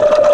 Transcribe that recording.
you